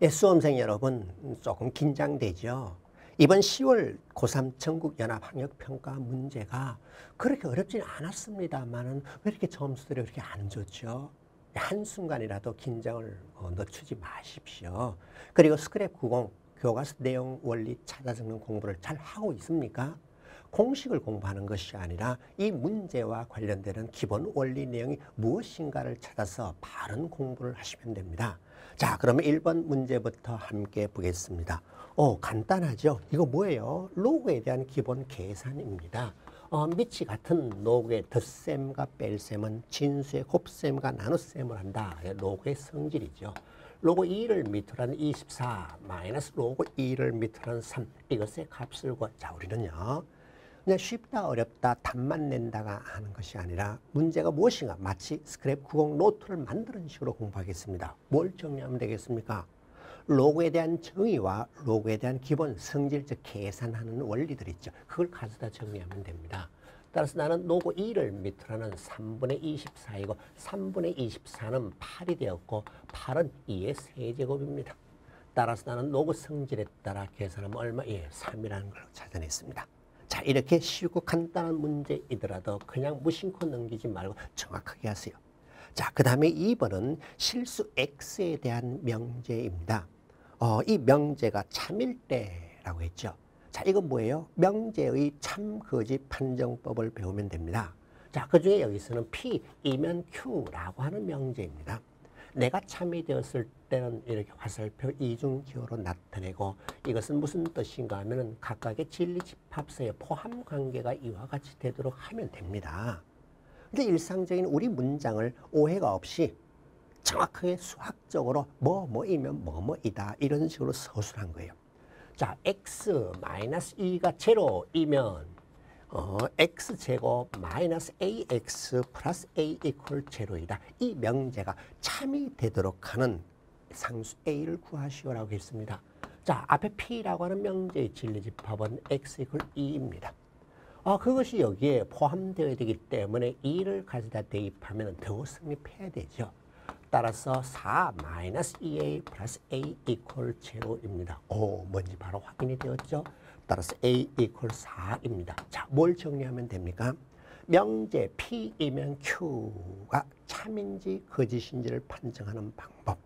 예, 수험생 여러분 조금 긴장되죠. 이번 10월 고3 전국연합학력평가 문제가 그렇게 어렵지는 않았습니다만은 왜 이렇게 점수들이 그렇게 안 좋죠? 한순간이라도 긴장을 어, 늦추지 마십시오. 그리고 스크랩 90 교과서 내용 원리 찾아 적는 공부를 잘 하고 있습니까? 공식을 공부하는 것이 아니라 이 문제와 관련되는 기본 원리 내용이 무엇인가를 찾아서 바른 공부를 하시면 됩니다. 자, 그러면 1번 문제부터 함께 보겠습니다. 어, 간단하죠? 이거 뭐예요? 로그에 대한 기본 계산입니다. 어, 밑이 같은 로그의 덧셈과 뺄셈은 진수의 곱셈과 나눗셈을 한다. 로그의 성질이죠. 로그 2를 밑으로 한 24 마이너스 로그 2를 밑으로 한 3 이것의 값을 구 자, 우리는요. 그냥 쉽다 어렵다 답만 낸다가 하는 것이 아니라 문제가 무엇인가 마치 스크랩 90 노트를 만드는 식으로 공부하겠습니다. 뭘 정리하면 되겠습니까? 로그에 대한 정의와 로그에 대한 기본 성질적 계산하는 원리들 있죠. 그걸 가져다 정리하면 됩니다. 따라서 나는 로그 2를 밑으로는 3분의 24이고 3분의 24는 8이 되었고 8은 2의 세제곱입니다. 따라서 나는 로그 성질에 따라 계산하면 얼마? 예, 3이라는 걸 찾아냈습니다. 자, 이렇게 쉽고 간단한 문제이더라도 그냥 무심코 넘기지 말고 정확하게 하세요. 자, 그 다음에 2번은 실수 X에 대한 명제입니다. 어, 이 명제가 참일 때라고 했죠. 자, 이건 뭐예요? 명제의 참, 거짓 판정법을 배우면 됩니다. 자, 그 중에 여기서는 P이면 Q라고 하는 명제입니다. 내가 참이 되었을 때는 이렇게 화살표 이중기호로 나타내고 이것은 무슨 뜻인가 하면 각각의 진리집합서의 포함 관계가 이와 같이 되도록 하면 됩니다. 근데 일상적인 우리 문장을 오해가 없이 정확하게 수학적으로 뭐 뭐이면 뭐뭐이다 이런 식으로 서술한 거예요. 자, x-2가 제로이면 어, x제곱 마이너스 ax 플러스 a 이퀄 제로이다. 이 명제가 참이 되도록 하는 상수 a를 구하시오라고 했습니다. 자, 앞에 p라고 하는 명제의 진리집합은 x 이퀄 2입니다. 아, 그것이 여기에 포함되어야 되기 때문에 2를 가져다 대입하면 더 성립해야 되죠. 따라서 4 마이너스 2a 플러스 a 이퀄 제로입니다. 오, 뭔지 바로 확인이 되었죠. 따라서 A 이퀄 4입니다. 자, 뭘 정리하면 됩니까? 명제 P이면 Q가 참인지 거짓인지를 판정하는 방법.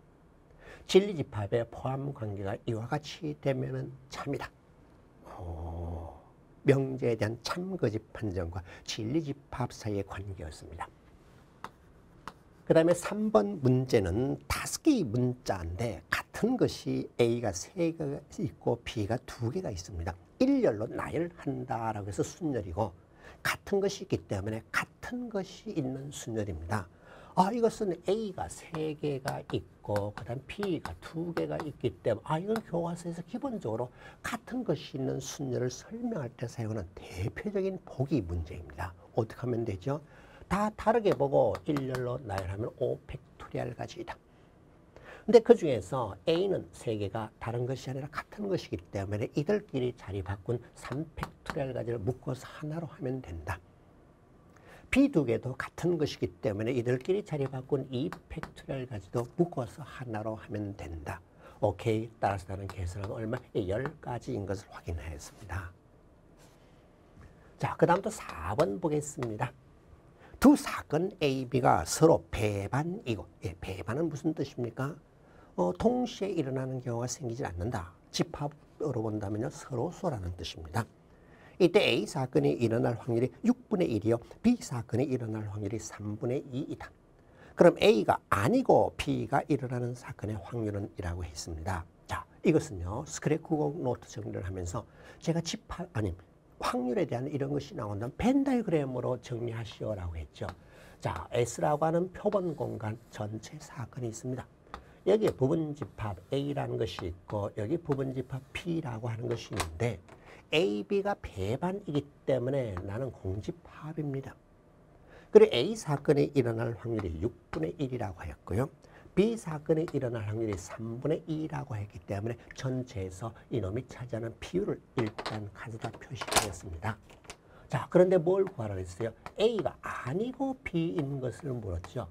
진리집합의 포함 관계가 이와 같이 되면 참이다. 오, 명제에 대한 참 거짓 판정과 진리집합 사이의 관계였습니다. 그 다음에 3번 문제는 다섯 개의 문자인데 같은 것이 A가 세 개가 있고 B가 두 개가 있습니다. 일렬로 나열한다라고 해서 순열이고 같은 것이 있기 때문에 같은 것이 있는 순열입니다. 아 이것은 A가 세 개가 있고 그 다음 B가 두 개가 있기 때문에 아 이건 교과서에서 기본적으로 같은 것이 있는 순열을 설명할 때 사용하는 대표적인 보기 문제입니다. 어떻게 하면 되죠? 다 다르게 보고 일렬로 나열하면 5팩토리알 가지이다. 근데 그 중에서 A는 세 개가 다른 것이 아니라 같은 것이기 때문에 이들끼리 자리 바꾼 3팩토리알 가지를 묶어서 하나로 하면 된다. B 두 개도 같은 것이기 때문에 이들끼리 자리 바꾼 2팩토리알 가지도 묶어서 하나로 하면 된다. 오케이. 따라서 다른 계산은 얼마? 10가지인 것을 확인하였습니다. 자, 그 다음 또 4번 보겠습니다. 두 사건 A, B가 서로 배반이고, 예, 배반은 무슨 뜻입니까? 어, 동시에 일어나는 경우가 생기지 않는다. 집합으로 본다면 서로서라는 뜻입니다. 이때 A 사건이 일어날 확률이 6분의 1이요. B 사건이 일어날 확률이 3분의 2이다. 그럼 A가 아니고 B가 일어나는 사건의 확률은 이라고 했습니다. 자, 이것은요. 90 노트 정리를 하면서 제가 집합, 아니, 확률에 대한 이런 것이 나온다면 벤다이어그램으로 정리하시오라고 했죠. 자, S라고 하는 표본 공간 전체 사건이 있습니다. 여기에 부분집합 A라는 것이 있고 여기 부분집합 B라고 하는 것이 있는데 A, B가 배반이기 때문에 나는 공집합입니다. 그리고 A 사건이 일어날 확률이 6분의 1이라고 하였고요. B 사건이 일어날 확률이 3분의 2라고 했기 때문에 전체에서 이놈이 차지하는 비율을 일단 가져다 표시하였습니다. 자, 그런데 뭘 구하라 했어요? A가 아니고 B인 것을 물었죠.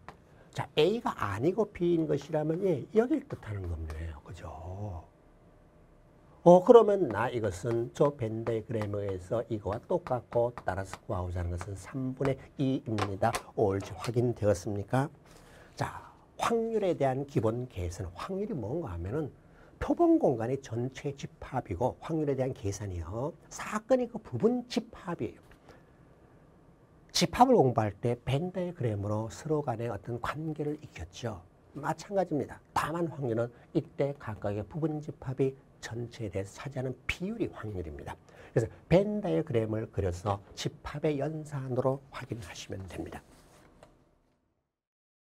자, A가 아니고 B인 것이라면 예, 여길 뜻하는 겁니다. 그죠? 어, 그러면 나 이것은 저 벤다그램에서 이거와 똑같고 따라서 구하고자 하는 것은 3분의 2입니다. 옳지 확인되었습니까? 자, 확률에 대한 기본 계산. 확률이 뭔가 하면은 표본 공간의 전체 집합이고 확률에 대한 계산이요. 사건의 그 부분 집합이에요. 집합을 공부할 때 벤다그램으로 서로 간의 어떤 관계를 익혔죠. 마찬가지입니다. 다만 확률은 이때 각각의 부분 집합이 전체에 대해서 차지하는 비율이 확률입니다. 그래서 벤 다이어그램을 그려서 집합의 연산으로 확인하시면 됩니다.